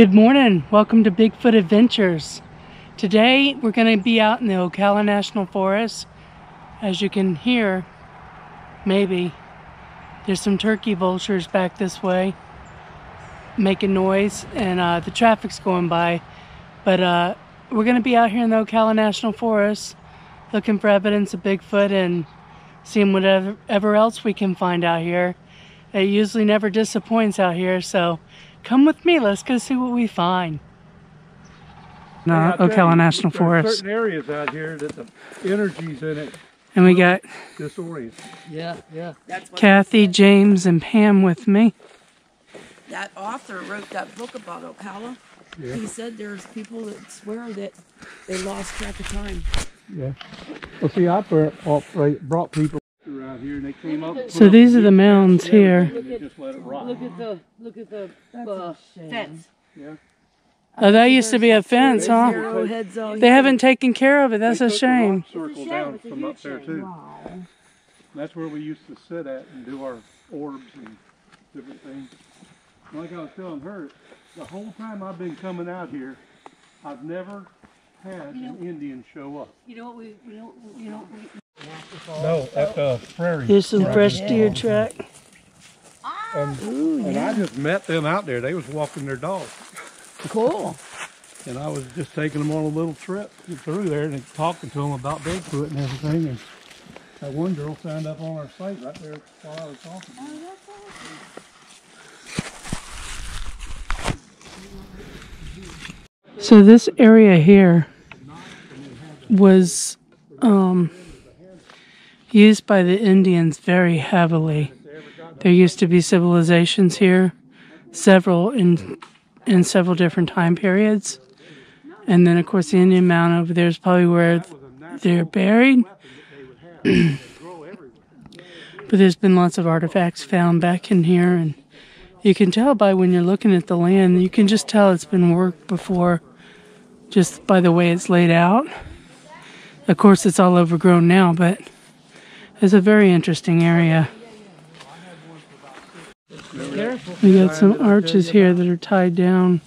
Good morning. Welcome to Bigfoot Adventures. Today we're going to be out in the Ocala National Forest. As you can hear, maybe, there's some turkey vultures back this way making noise and uh, the traffic's going by. But uh, we're going to be out here in the Ocala National Forest looking for evidence of Bigfoot and seeing whatever else we can find out here. It usually never disappoints out here, so Come with me. Let's go see what we find. No, hey, Ocala National Forest. certain areas out here that the energy's in it. And we got disorient. Yeah, yeah. That's Kathy, James, and Pam with me. That author wrote that book about Ocala. Yeah. He said there's people that swear that they lost track of time. Yeah. Well, see, I brought, brought people around here and they came up. So these are the mounds here. Look at, look at the look at the uh, fence. Yeah. Oh, that used to be a fence, huh? They haven't taken care of it. That's a shame. Circle down from up there too. That's where we used to sit at and do our orbs and different things. Like I was telling her, the whole time I've been coming out here, I've never had you know, an Indian show up. You know what we, you know, you know, we, no, at the prairie. Here's some fresh deer track. And, Ooh, and I just met them out there. They was walking their dog. Cool. and I was just taking them on a little trip through there and talking to them about Bigfoot and everything. And that one girl signed up on our site right there while I was talking. Oh, that's awesome. So this area here was um, used by the Indians very heavily. There used to be civilizations here, several in in several different time periods. And then, of course, the Indian Mound over there is probably where they're buried. but there's been lots of artifacts found back in here, and you can tell by when you're looking at the land, you can just tell it's been worked before just by the way it's laid out. Of course, it's all overgrown now, but it's a very interesting area. We got some arches here that are tied down.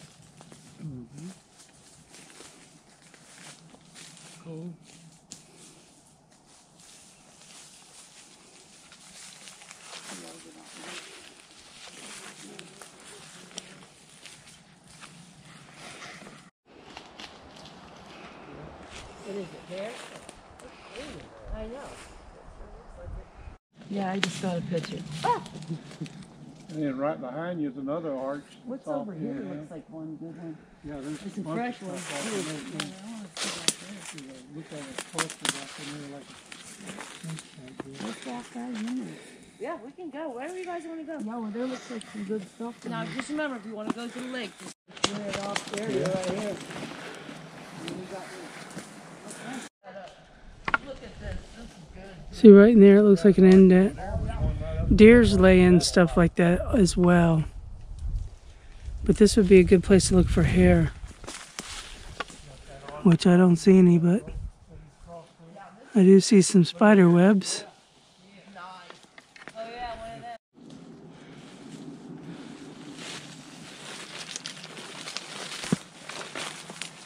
I just got a picture. Ah! And then right behind you is another arch. What's over here? It looks like one good one. Yeah, there's it's a fresh one. Look at it closer back in there like a Let's walk right in there. Yeah, we can go. Wherever you guys want to go. Yeah, well, there looks like some good stuff. Now, just remember, if you want to go to the lake, just clear it off there. Yeah. right here. See right in there, it looks like an indent. Deers lay in stuff like that as well. But this would be a good place to look for hair. Which I don't see any, but I do see some spider webs.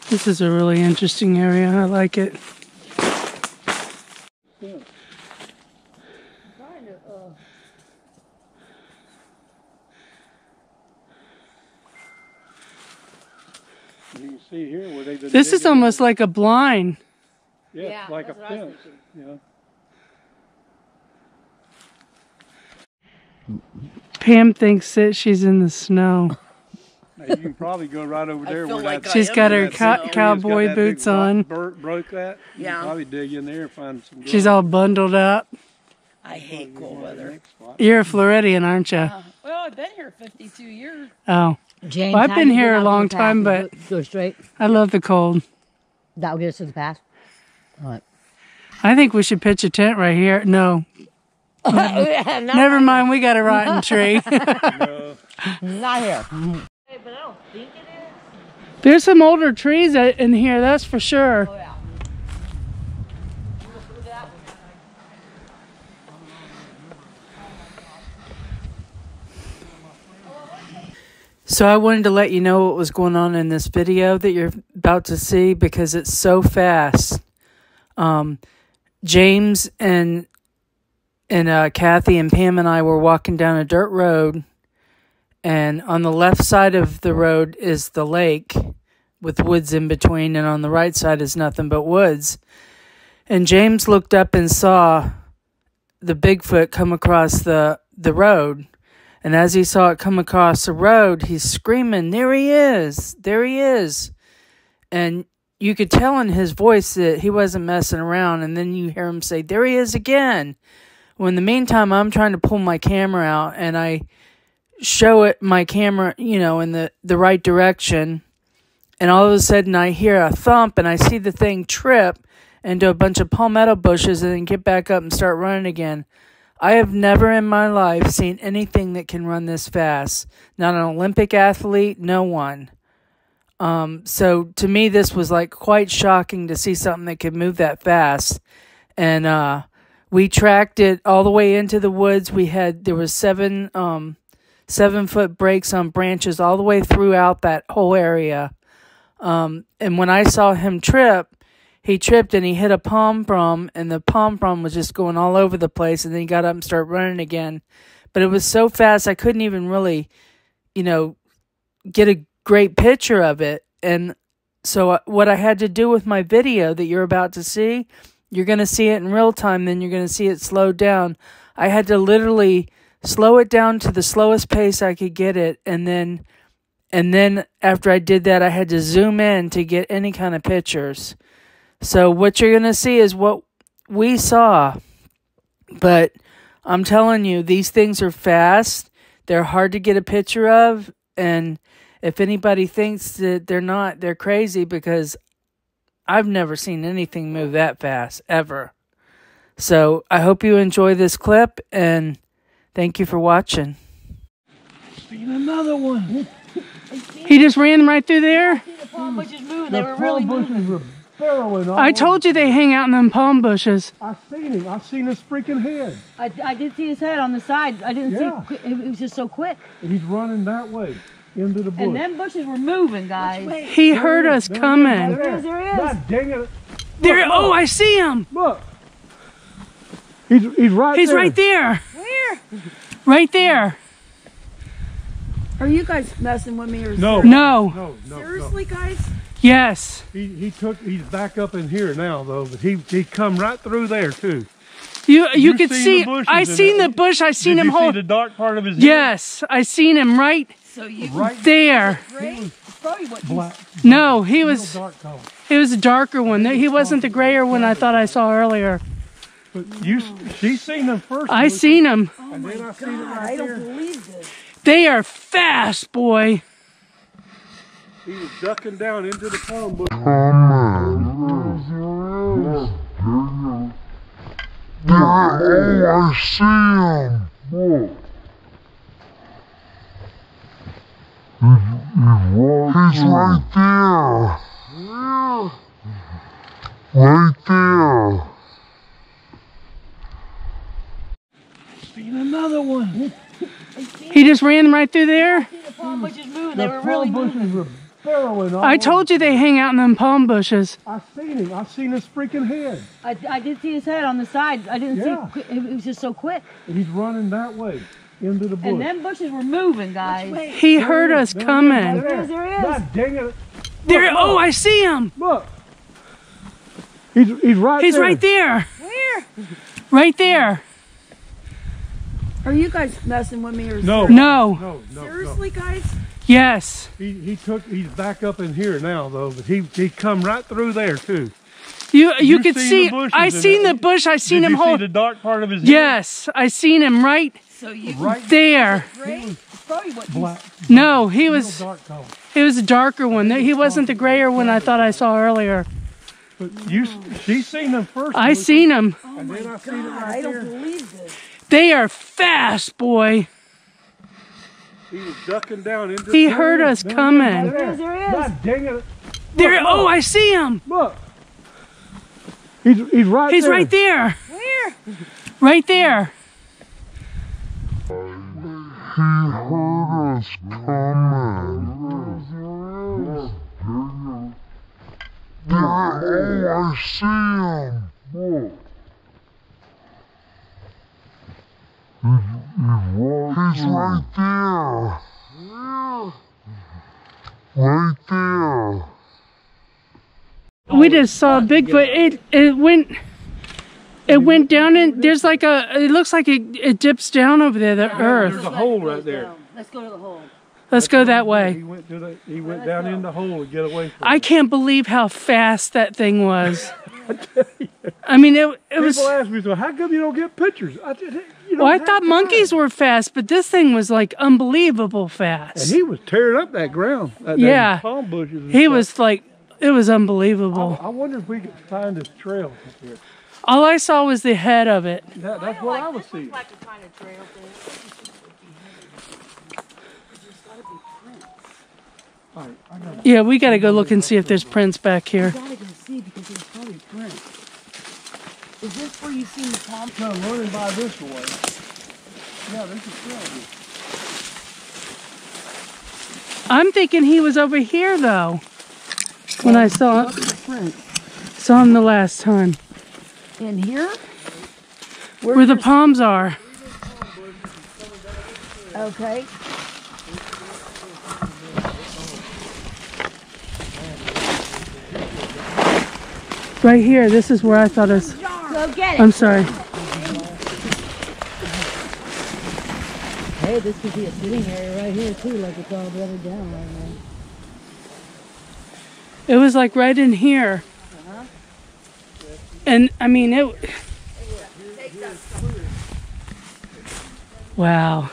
This is a really interesting area. I like it. You can see here where they've been. This is almost like a blind. Yeah, yeah like a fence. Yeah. Pam thinks that she's in the snow you can probably go right over there where like that. She's got her co cowboy boots on. broke that. Yeah. probably dig in there and find some. She's all bundled up. I hate cold weather. You're a Floridian, aren't you? Uh, well, I've been here 52 years. Oh. James, well, I've been here a long time, but go straight. I love the cold. That will get us to the pass. All right. I think we should pitch a tent right here. No. Never mind, we got a rotten tree. no. Not here but I don't think it is. There's some older trees in here, that's for sure. Oh, yeah. So I wanted to let you know what was going on in this video that you're about to see because it's so fast. Um, James and and uh, Kathy and Pam and I were walking down a dirt road, and on the left side of the road is the lake with woods in between, and on the right side is nothing but woods. And James looked up and saw the Bigfoot come across the the road and as he saw it come across the road, he's screaming, There he is! There he is! And you could tell in his voice that he wasn't messing around. And then you hear him say, There he is again! Well, in the meantime, I'm trying to pull my camera out and I show it my camera, you know, in the, the right direction. And all of a sudden, I hear a thump and I see the thing trip into a bunch of palmetto bushes and then get back up and start running again. I have never in my life seen anything that can run this fast. Not an Olympic athlete, no one. Um, so to me, this was like quite shocking to see something that could move that fast. And uh, we tracked it all the way into the woods. We had there was seven um, seven foot breaks on branches all the way throughout that whole area. Um, and when I saw him trip, he tripped and he hit a pom pom, and the pom pom was just going all over the place. And then he got up and started running again. But it was so fast, I couldn't even really, you know, get a great picture of it. And so, uh, what I had to do with my video that you're about to see, you're going to see it in real time, then you're going to see it slowed down. I had to literally slow it down to the slowest pace I could get it, and then. And then after I did that, I had to zoom in to get any kind of pictures. So what you're going to see is what we saw. But I'm telling you, these things are fast. They're hard to get a picture of. And if anybody thinks that they're not, they're crazy because I've never seen anything move that fast, ever. So I hope you enjoy this clip and thank you for watching. Seen another one. He just ran right through there? The palm bushes moving. The They were really palm bushes moving. Were burrowing all I told you they hang out in them palm bushes. I seen him. I seen his freaking head. I, I did see his head on the side. I didn't Yeah. see it. It was just so quick. And he's running that way into the bush. And them bushes were moving, guys. He heard us There coming. There, There he is, there he is. God dang it. There, oh, I see him. Look. He's, he's right He's there. right there. Where? Right there. Are you guys messing with me or No. No. No, no, seriously, guys? Yes. He, he took, he's back up in here now though, but he, he come right through there too. You you, You could see. I seen the bush. I seen Did him you hold. see the dark part of his head? yes, I seen him right So you Right there. gray? Probably what you black. No, he was. dark color. It was a darker one. He wasn't the grayer one I thought I saw earlier. But you, she seen him first. I Lucy, seen him. Oh and then I seen him I don't there. believe this. They are fast, boy. He was ducking down into the palm bush. Oh, I see him. Look. He's right there. Right there. Seen another one. He just ran right through there. The palm bushes moving. They were palm really bushes moving. Were burrowing all I told you they hang out in them palm bushes. I seen him. I seen his freaking head. I, I did see his head on the side. I didn't Yeah. see it. It was just so quick. And he's running that way into the bush. And them bushes were moving, guys. He heard us There he is, coming. There he is, there he is. God dang it. There. Oh, I see him. Look. He's, he's right He's there. right there. Where? Right there. Are you guys messing with me or No. No. No, no, no. seriously, guys? Yes. He, he took, he's back up in here now though, but he, he come right through there too. You you, You could see. I seen the bush. I seen him hold. see the dark part of his head? Yes, I seen him right So you Right there. gray? Probably black. No, he was. dark color. It was a darker one. He wasn't the grayer one I thought I saw earlier. But you, she seen him first. I Lucy, seen him. And then I seen him I don't there. believe this. They are fast, boy. He was ducking down into He There heard us is, there he is, coming. right There he is, there he is. God dang it. There. Oh, I see him. Look. He's, he's right He's there. right there. Where? Right there. He heard is coming. There, oh, I see him. Look. He's right there. Right there. We just saw Bigfoot. It it went it went down and there's like a it looks like it, it dips down over there, the earth. There's a hole right there. Let's go to the hole. Let's go that He way. went to the, he went down in the hole to get away from I it. can't believe how fast that thing was. I mean it it was People ask me, so how come you don't get pictures? I did, you don't well, I have thought time." monkeys were fast, but this thing was like unbelievable fast. And he was tearing up that ground. That, Yeah. palm bushes. He stuff. was like it was unbelievable. I wonder if we could find this trail here. All I saw was the head of it. That, that's what I was seeing. Like a kind of trail thing. All right, I got Yeah, we got to go look and see if there's prints back here. Gotta go see because there's probably print. Is this where you seen the palm? No, running by this way. Yeah, there's a trail here. I'm thinking he was over here though. When I saw Look at the print. saw him the last time, In here? where the palms are. Okay. Right here. This is where I thought us. Go get it. I'm sorry. Hey, this could be a sitting area right here too, like it's all bedded down right now. It was like right in here. Uh-huh. And I mean it. Wow.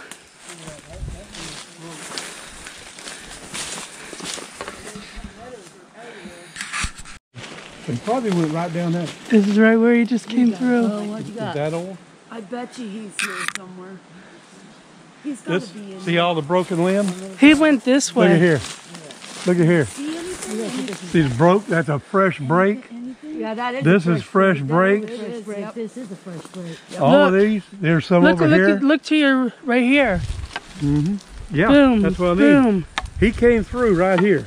They probably went right down that. This is right where he just came through. Oh, what you Is that old? I bet you he's here somewhere. He's gotta be in see all the broken limbs? He went this way. Look at here. Look at here. See anything? These broke. That's a fresh break. Yeah, that is. This is fresh break. Fresh break. This is a fresh break. All of these. There's some Look, over look, here. at- look to your right here. Mm -hmm. yeah, Boom. that's what I mean. boom. He came through right here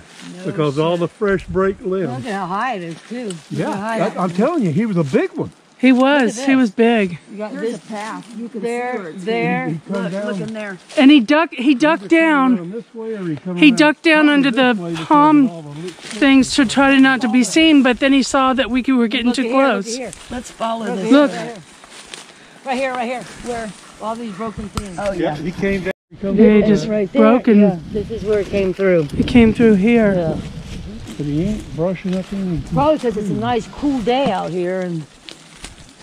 because all the fresh break limbs. Look at how high it is too. Look Yeah, how high that- I'm telling you, he was a big one. He was. He was big. You got this path. You can There, there. Look, look in there. And he ducked he ducked down this way or he He ducked down under the way because of palm the things to try to not to be seen, but then he saw that we were getting Look too here, close. at here. Let's follow this. Look. Right here, right here. Where? All these broken things. Oh Yeah, he came down. He Yeah, he down, just right there. broken. Yeah, this is where it came through. It came through here. Yeah. but he ain't brushing up any. Probably because it's a nice cool day out here and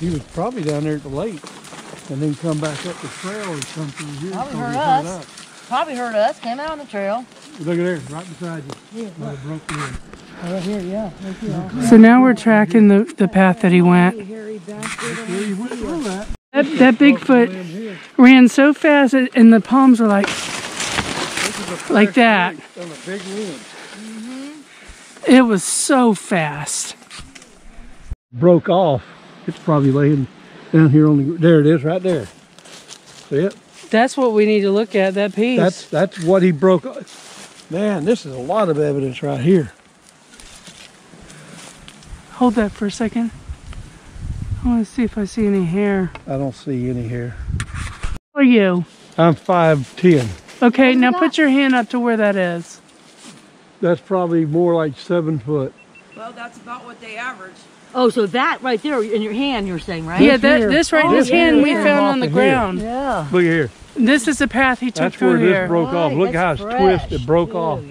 He was probably down there at the lake, and then come back up the trail or something. Here, Probably heard us. up. probably heard us. Came out on the trail. Look at there, right beside you. Yeah, Where it broke in. Right here, yeah. Right here. So now we're tracking the, the path that he went. Hairy bastard. Yeah, he went through that. That, that Bigfoot ran so fast and the palms were like like that. On a big limb. It was so fast. Broke off. It's probably laying down here on the. There it is, right there. See it? That's what we need to look at, that piece. That's that's what he broke. Man, this is a lot of evidence right here. Hold that for a second. I want to see if I see any hair. I don't see any here. How are you? I'm five ten. Okay, now put your hand up to where that is. That's probably more like seven foot. Well, that's about what they average. Oh, so that right there in your hand, you're saying, right? Yeah, that this right oh, in Oh, his yeah, hand we yeah. found on the of here. ground. Yeah. Look here. This is the path he took That's where through this here. broke off. Look how that's it's fresh, twisted, broke too, off.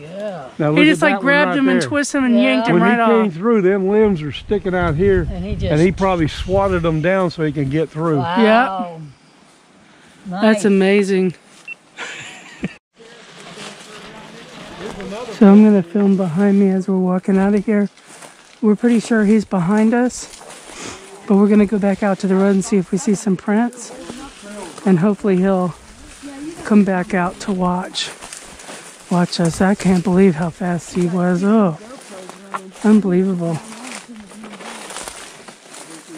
Yeah. Now He just like grabbed right him and twisted him and Yeah. yanked him When right he came off. through, them limbs are sticking out here, And he just. and he probably swatted them down so he can get through. Wow. That's Nice. amazing. So I'm gonna film behind me as we're walking out of here. We're pretty sure he's behind us, but we're gonna go back out to the road and see if we see some prints, and hopefully he'll come back out to watch. Watch us. I can't believe how fast he was. Oh, unbelievable.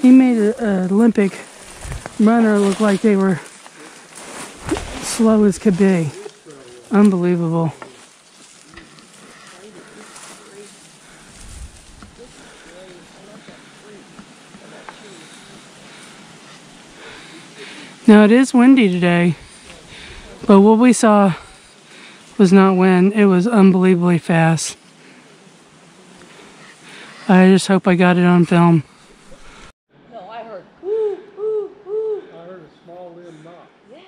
He made an Olympic runner look like they were slow as could be. Unbelievable. Now it is windy today, but what we saw was not when. It was unbelievably fast. I just hope I got it on film. No, I heard. Ooh, ooh, ooh. I heard a small limb knock Yes.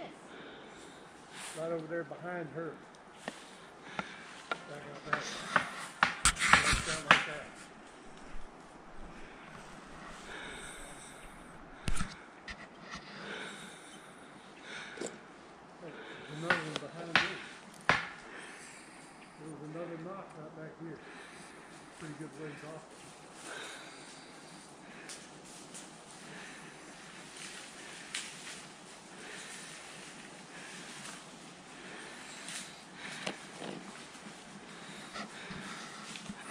right over there behind her. Back out there. Like that, like that. There's another one behind me. There was another knock right back here. Pretty good ways off.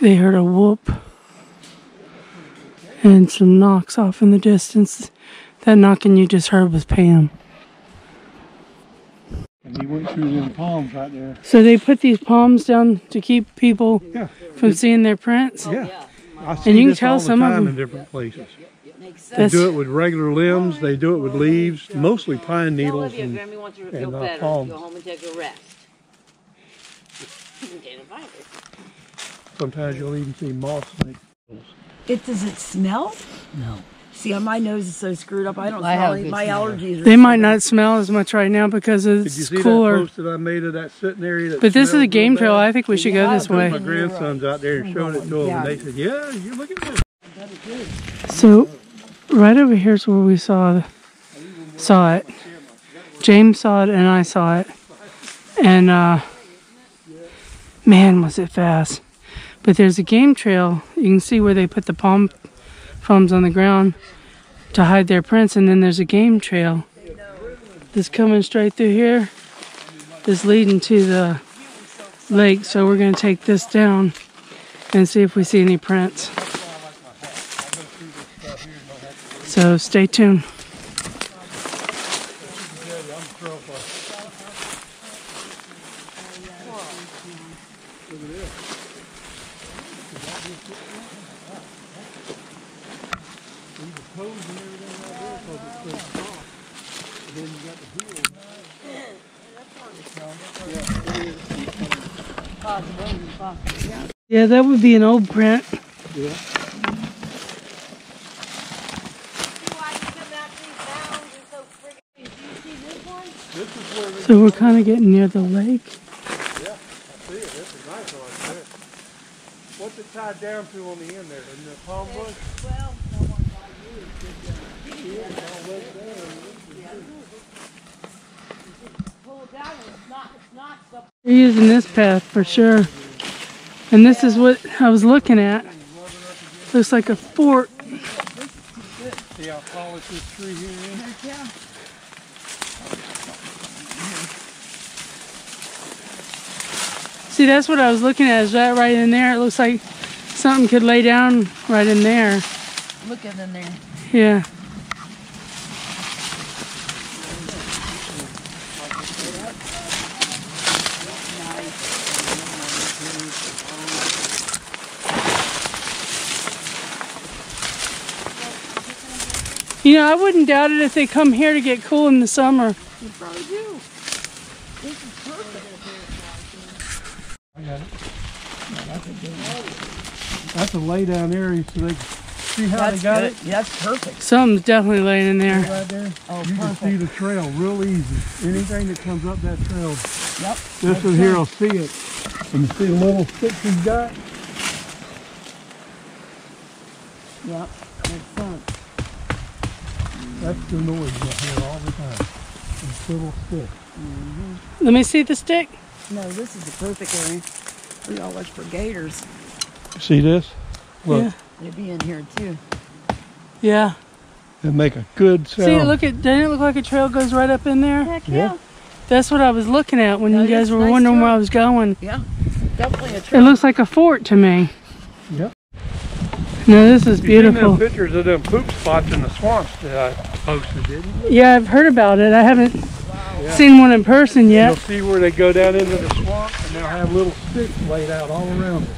They heard a whoop and some knocks off in the distance. That knocking you just heard was Pam. And he went through them palms right there. So they put these palms down to keep people Yeah. from seeing their prints. Yeah. I see you can tell some of time them- in different places. They do it with regular limbs. They do it with leaves, mostly pine needles. Olivia And, Grammy wants her to and, feel uh, better. palms. Sometimes you'll even see moss snakes. It does it smell? No. See, my nose is so screwed up. I don't I smell have any. My smell. allergies. Are They might not smell as much right now because Did you it's see cooler. that post that I made of that sitting area? That But this is a real game trail. I think we should go Yeah, this but way. My grandsons out there and showed it to them, and they said, "Yeah, you look at this." So, right over here's where we saw saw it. James saw it and I saw it, and uh, man, was it fast! But there's a game trail. You can see where they put the palm palms on the ground to hide their prints, and then there's a game trail that's coming straight through here. That's leading to the lake. So we're gonna take this down and see if we see any prints. So stay tuned. Yeah, that would be an old print. Yeah. So we're kind of getting near the lake. Yeah, I See it. This is nice one there. What's it tied down to on the end there? In the palm bush? Well, Pull it down and it's not, it's not. They're using this path for sure. And this is what I was looking at. Looks like a fort. See how polished this tree here is? See, that's what I was looking at. Is that right in there? It looks like something could lay down right in there. Look at in there. Yeah. You know, I wouldn't doubt it if they come here to get cool in the summer. You probably do. That's a lay down area so they can see how That's they got good. it. Yeah, that's perfect. Something's definitely laying in there. Right there. Oh, you can see the trail real easy. Anything that comes up that trail, Yep. this one here will see it. And you see the little sticks he's got? Yep. Makes sense. That's the noise you hear all the time. This little stick. Mm-hmm. Let me see the stick. No, this is the perfect area. We all look for gators. See this? Look, Yeah. They'd be in here too. Yeah. they make a good sound. See, look at, doesn't it look like a trail goes right up in there? Heck Yeah. That's what I was looking at when you guys were nice wondering where. I was going. Yeah. Definitely a trail. It looks like a fort to me. Yep. No, this is You seen them beautiful. pictures of them poop spots in the swamps that I posted, didn't you? Yeah, I've heard about it. I haven't seen one in person yet. You'll see where they go down into the swamp and they'll have little sticks laid out all around it.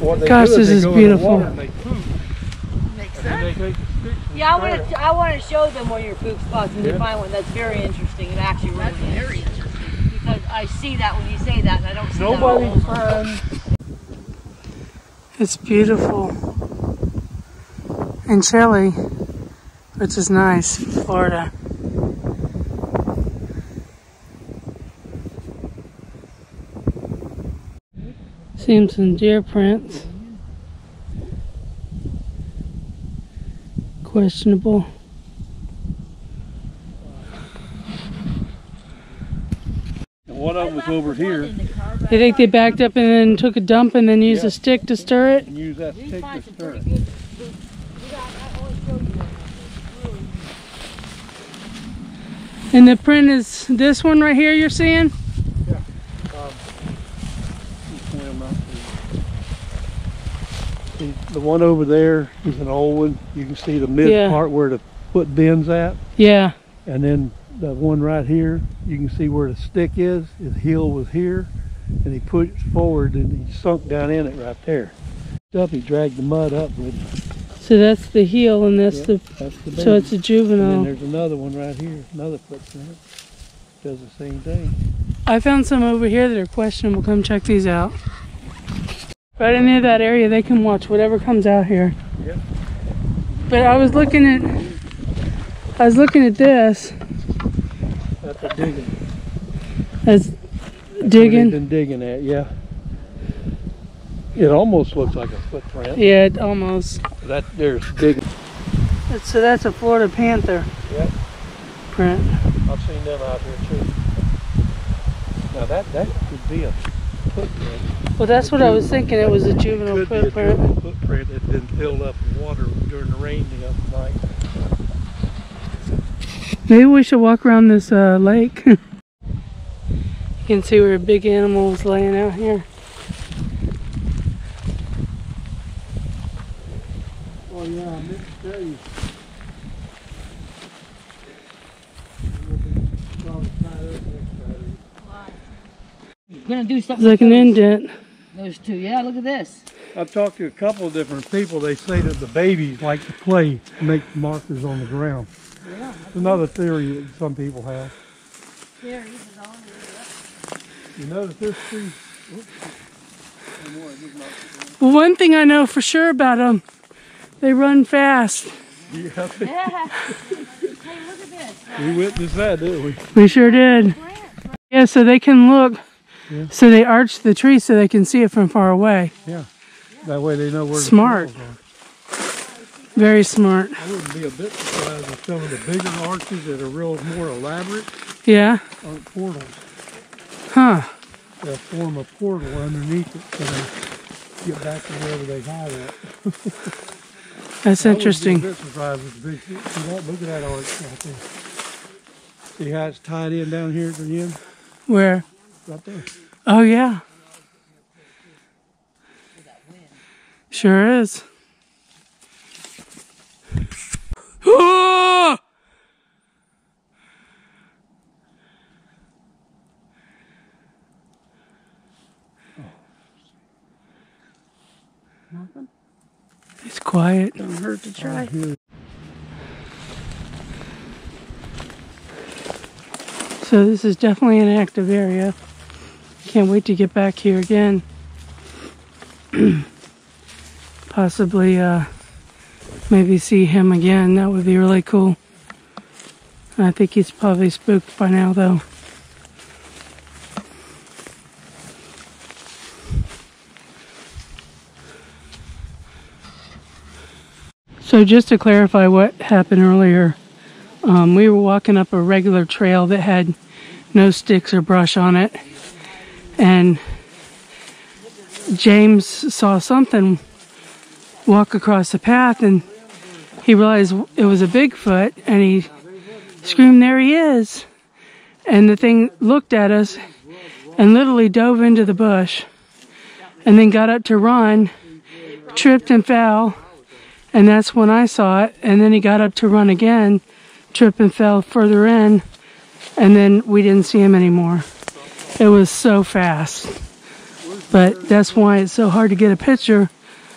What they Gosh, do this they is go in the beautiful. water and they poop, and then they take the sticks and Yeah, I want to. I want to show them where your poop spots when you Yeah. find one. That's very interesting. It actually really That's very interesting because I see that when you say that, and I don't see Nobody that. all finds It's beautiful. And chilly, which is nice, Florida. Seeing some deer prints. Questionable. One of them was over here, You think they backed up and then took a dump and then used Yeah. a stick to stir it? and used that stick to stir it. good poop. You got- I always show you one. And the print is this one right here you're seeing? Um, Swim out The one over there is an old one. You can see the mid Yeah. part where the foot bends at. Yeah. And then the one right here, you can see where the stick is. His heel was here. And he pushed forward and he sunk down in it right there. Up, he dragged the mud up with him. So that's the heel and that's Yeah, the That's the so it's a juvenile. And there's another one right here, another footprint. Does the same thing. I found some over here that are questionable. Come check these out. Right in near that area, they can watch whatever comes out here. Yep. But I was looking at, I was looking at this That's a digging. as Where digging. been digging at, yeah. It almost looks like a footprint. Yeah, it almost. That there's digging. So that's a Florida panther Yep. print. I've seen them out here too. Now that that could be a footprint. Well, that's what I was thinking. It was a juvenile Could be a footprint. juvenile footprint that's been filled up with water during the rain the other night. Maybe we should walk around this uh, lake. you can see where a big animal is laying out here. Oh yeah, I meant to tell you. You're gonna do It's something. like an those- indent. Those two. Yeah, look at this. I've talked to a couple of different people. They say that the babies like to play, make markers on the ground. It's another theory that some people have. Here, this is on You notice this tree? Well, one thing I know for sure about them, they run fast. Yeah, Yeah. hey, look at this. we witnessed that, didn't we? We sure did. Yeah, so they can look. Yeah. So they arch the tree so they can see it from far away. Yeah. That way they know where Smart. the squirrels Very smart. I wouldn't be a bit surprised if some of the bigger arches that are real more elaborate Yeah. aren't portals. Huh. They'll form a portal underneath it so they get back to wherever they hide at. That's I interesting. be a bit surprised if the big, see that, look at that arch right there. See how it's tied in down here at the end? Where? Right there. Oh, yeah. Sure is. Ah! It's quiet. Don't hurt to try. So this is definitely an active area. Can't wait to get back here again. Possibly, uh, maybe see him again. That would be really cool. I think he's probably spooked by now, though. So just to clarify what happened earlier, um, we were walking up a regular trail that had no sticks or brush on it, and James saw something walk across the path, and he realized it was a Bigfoot, and he screamed, "There he is!" And the thing looked at us and literally dove into the bush, and then got up to run, tripped and fell, and that's when I saw it. And then he got up to run again, tripped and fell further in, and then we didn't see him anymore. It was so fast. But that's why it's so hard to get a picture.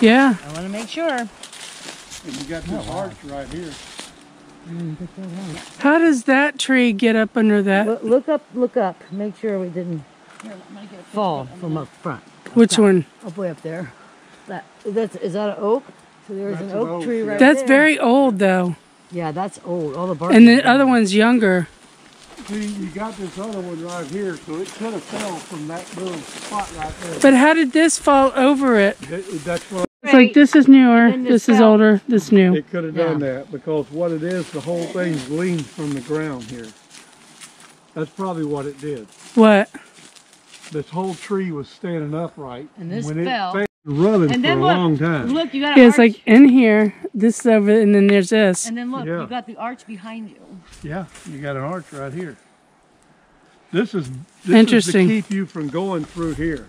Yeah. I want to make sure. And you got this arch right here. How does that tree get up under that? Look, look up, look up. Make sure we didn't fall from up front. Which one? Up way up there. That that's is that an oak? So there's That's an an oak, oak, tree yeah. right That's there. very old though. Yeah, that's old. All the bark. And the gone. other one's younger. See, you got this other one right here, so it could have fell from that little spot right there. But how did this fall over it? It- That's what It's like this is newer, this this is older, this new. it could have done that because what it is, the whole thing's leaned from the ground here. That's probably what it did. What? This whole tree was standing upright. And this when fell. It fell running And for a look, long time. Look, you got Yeah, it's arch. like in here, this is over, and then there's this. and then look, Yeah. you got the arch behind you. Yeah, you got an arch right here. This is this Interesting. is to keep you from going through here.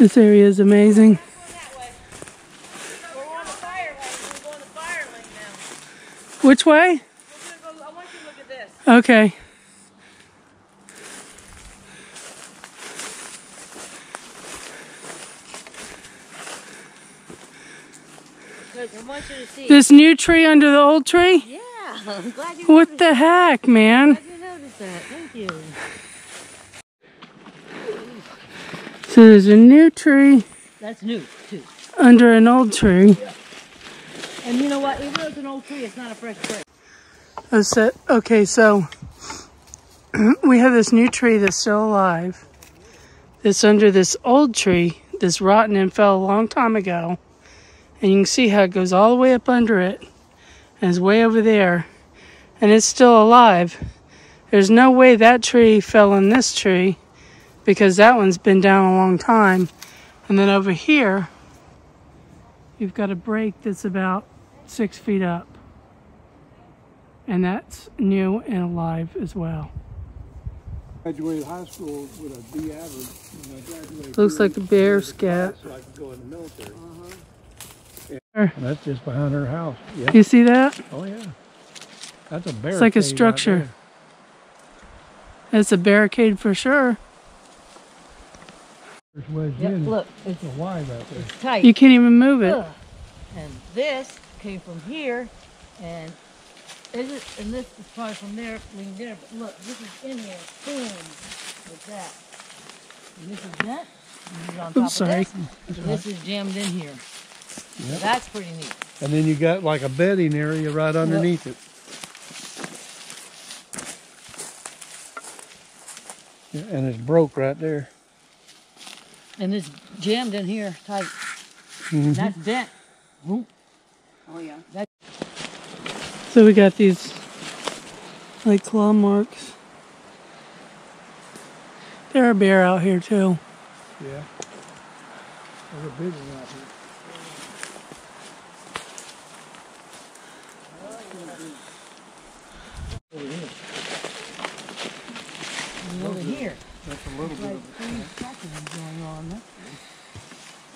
This area is amazing. We're on the Okay. Good. I want you to see. This new tree under the old tree? yeah, I'm glad you What noticed, the heck, man? glad you noticed that. Thank you. So there's a new tree That's new too. under an old tree. And you know what? Even though it's an old tree, it's not a fresh tree. Oh, Said, okay, so we have this new tree that's still alive. That's under this old tree that's rotten and fell a long time ago. And you can see how it goes all the way up under it and is way over there. And it's still alive. There's no way that tree fell in this tree because that one's been down a long time. And then over here, you've got a break that's about six feet up and that's new and alive as well. Graduated high school with a B average. and I graduated Looks like a bear scat. So I could go in the military. Uh-huh. And that's just behind her house. Yeah. You see that? Oh yeah. That's a bear. It's like a structure. It's a barricade for sure. There's wedged Yep, in. look, It's a Y right there. it's tight. You can't even move it. Ugh. And this came from here, and is it? And this is probably from there, lean there. But look, this is in here, boom, like that. And this is that. And this is on top Oops, sorry. of this. And this is jammed in here. So that's pretty neat. And then you got like a bedding area right underneath it. Yeah, and it's broke right there. And it's jammed in here tight. Mhm. That's bent. Oh yeah. So we got these like claw marks. There are bear out here too. Yeah. There's a big one out here. Over here. That's a little bit Like of three sections going on. That's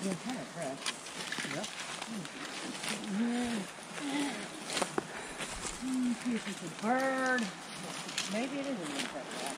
yeah, kind of fresh. Yep see it's a bird. Maybe it is a woodpecker.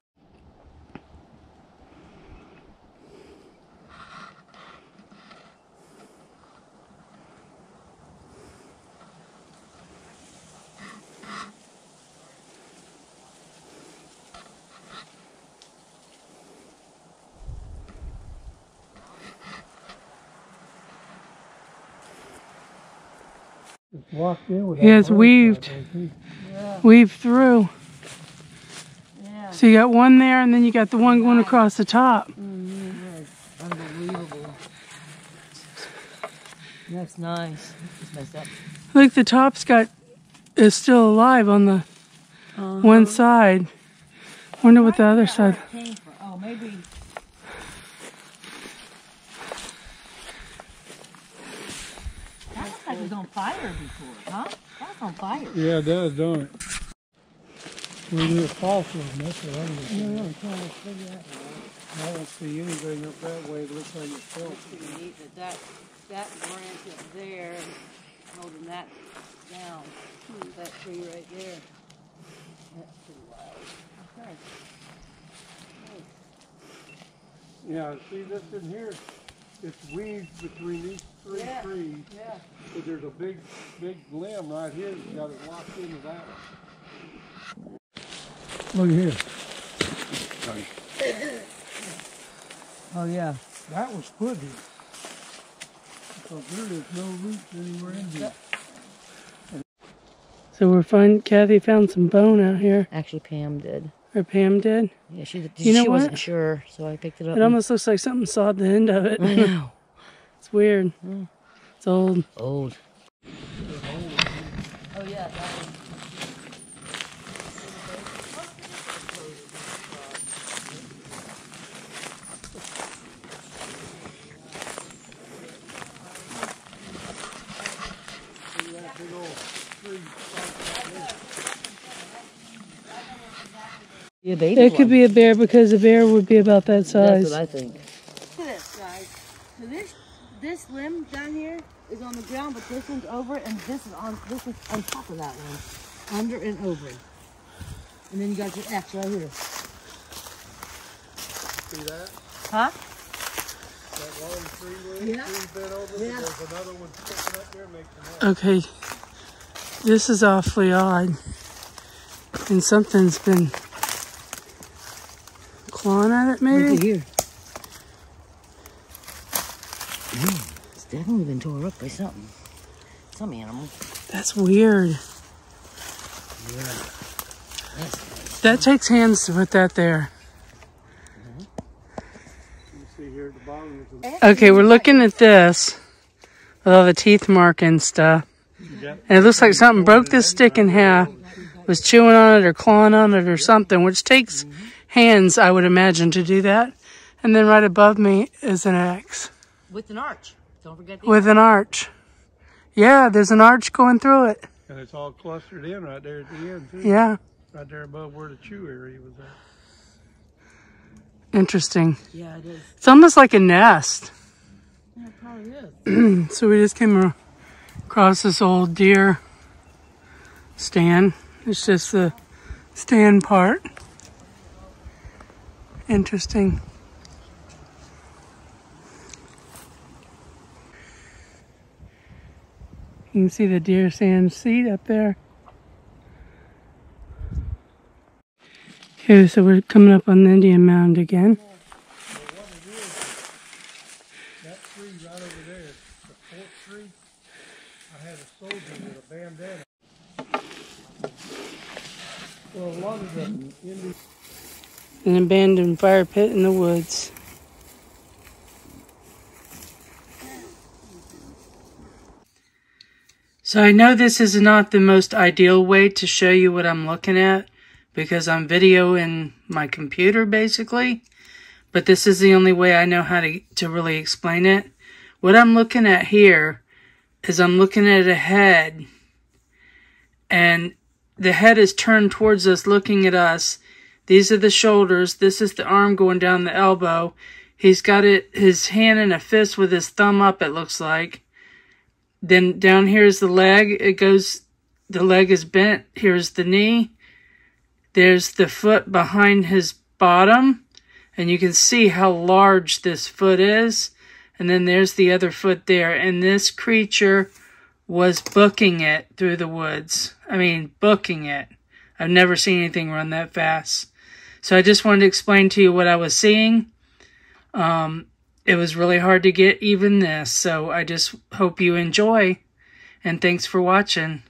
has weaved. Weave through. yeah. So you got one there, and then you got the one going across the top. Mm, Unbelievable. That's nice. Up. Look, the top's got is still alive on the uh-huh. one side. Wonder what the other side. Oh, maybe. That looks like it was on fire before, huh? That's on fire. Yeah, it does, don't it? We need a fossil, and that's what I'm looking No, at. I'm trying to figure out. I don't see anything up that way. It looks like it's felt. Pretty neat that that, that branch up there is holding that down. Hmm, that tree right there. That's pretty wild. Okay. Yeah, see this in here? It's weaved between these three Yeah. trees. Yeah. But there's a big, big limb right here that's got it locked into that one. Look here. Oh yeah. That was put here. Because there is no roots anywhere in here. So we're finding. Kathy found some bone out here, Actually, Pam did. or Pam did. Yeah, she did. You know she wasn't sure, so I picked it up. It almost looks like something sawed the end of it. I know. It's weird. It's old. Old. Oh yeah, that one. Be a baby It could be a bear because a bear would be about that size. That's size. what I think. Look at this, guys. So this this limb down here is on the ground, but this one's over, and this is on this is on top of that one, under and over. And then you got your X right here. See that? Huh? That long tree limb, Yeah. bent over. Yeah. There's another one sticking up there making that. Okay. This is awfully odd. And something's been clawing at it, Look maybe? at here. Man, it's definitely been tore up by something. Some animal. That's weird. That's That takes hands to put that there. You see here at the bottom is Okay, we're looking at this with all the teeth mark and stuff. And it looks like something broke this stick in half, was chewing on it or clawing on it or something, which takes hands, I would imagine, to do that. And then right above me is an axe. with an arch. Don't forget the with an arch. Yeah, there's an arch going through it. and it's all clustered in right there at the end too. Yeah, Right there above where the chew area was at. interesting. Yeah, it is. It's almost like a nest. Yeah, it probably is. So we just came across this old deer stand. It's just the stand part. Interesting. You can see the deer sand seat up there. Okay, so we're coming up on the Indian Mound again. That tree right over there, the fork tree, I had a soldier with a bandana. Well, a lot of the Indian An abandoned fire pit in the woods. So I know this is not the most ideal way to show you what I'm looking at because I'm videoing my computer basically, but this is the only way I know how to, to really explain it. What I'm looking at here is I'm looking at a head and the head is turned towards us looking at us these are the shoulders. This is the arm going down the elbow. He's got it, his hand in a fist with his thumb up, it looks like. Then down here is the leg. It goes, the leg is bent. Here's the knee. There's the foot behind his bottom. And you can see how large this foot is. And then there's the other foot there. And this creature was booking it through the woods. I mean, booking it. I've never seen anything run that fast. So I just wanted to explain to you what I was seeing. Um, it was really hard to get even this, so I just hope you enjoy. And thanks for watching.